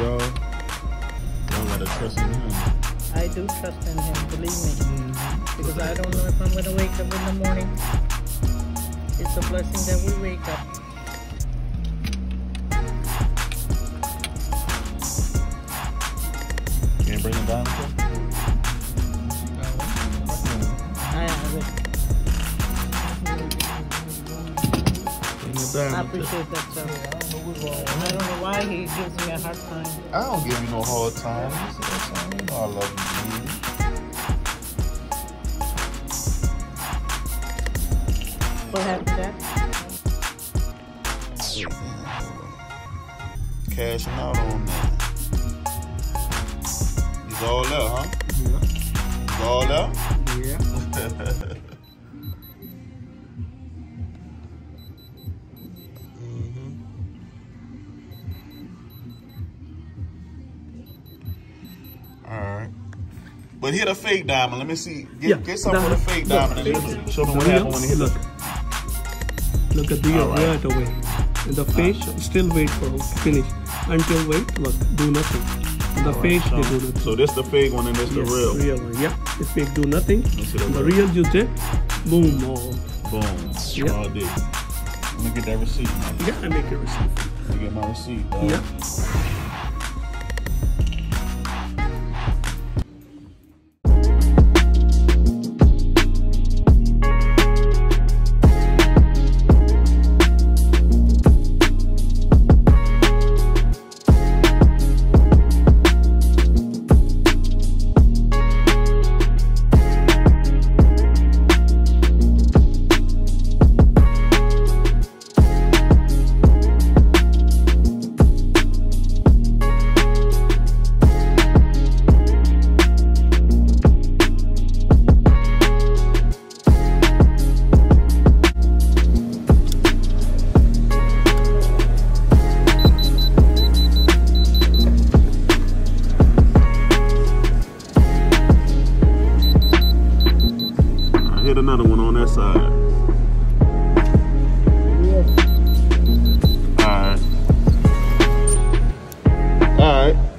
y'all. Y'all gotta trust in him. I do trust in him, believe me. Mm-hmm. Because I don't know if I'm gonna wake up in the morning. It's a blessing that we wake up. Can't bring it down. Bring I appreciate that, sir. I don't know why he gives me a hard time. I don't give you no hard time. You see that son? You know I love you, What happened, Jack? Cashing out on that. He's all out, huh? He's all out? But hit a fake diamond. Let me see. Get, Yeah, get some for the fake look, diamond. and fake- show me- The what happened when it hit look. Look at the right. right away. And the face still wait for finish. Until wait, look, do nothing. And the All right, fake so, they do nothing. so this the fake one and this the Yes, real. real one. Yeah, the fake do nothing. The The real. you did, boom, all. Boom. Yeah. All day. Let me get that receipt, man. Yeah, I make a receipt. Let me get my receipt, dog. Yeah. Another one on that side. Alright.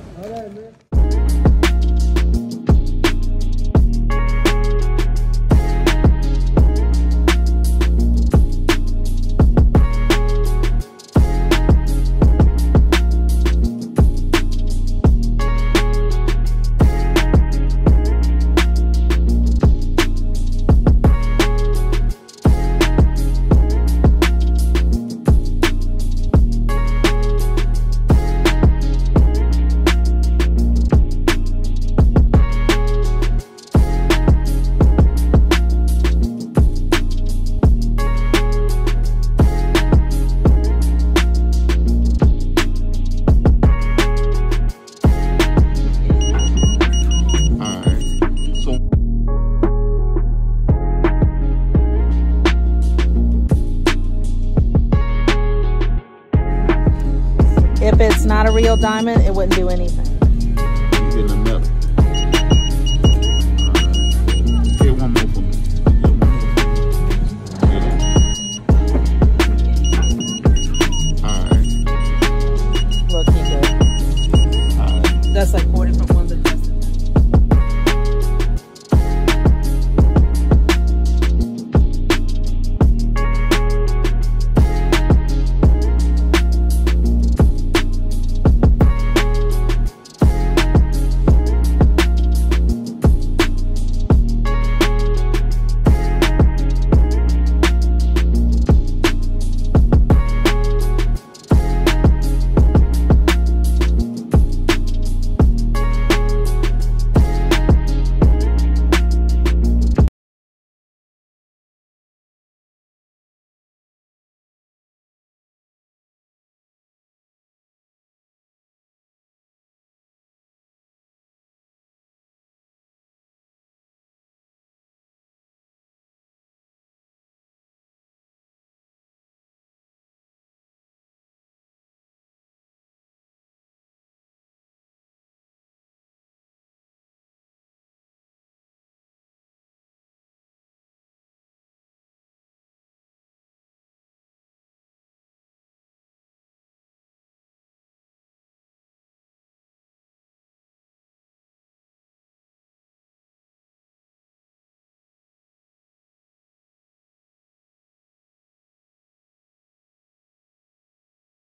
diamond, it wouldn't do anything.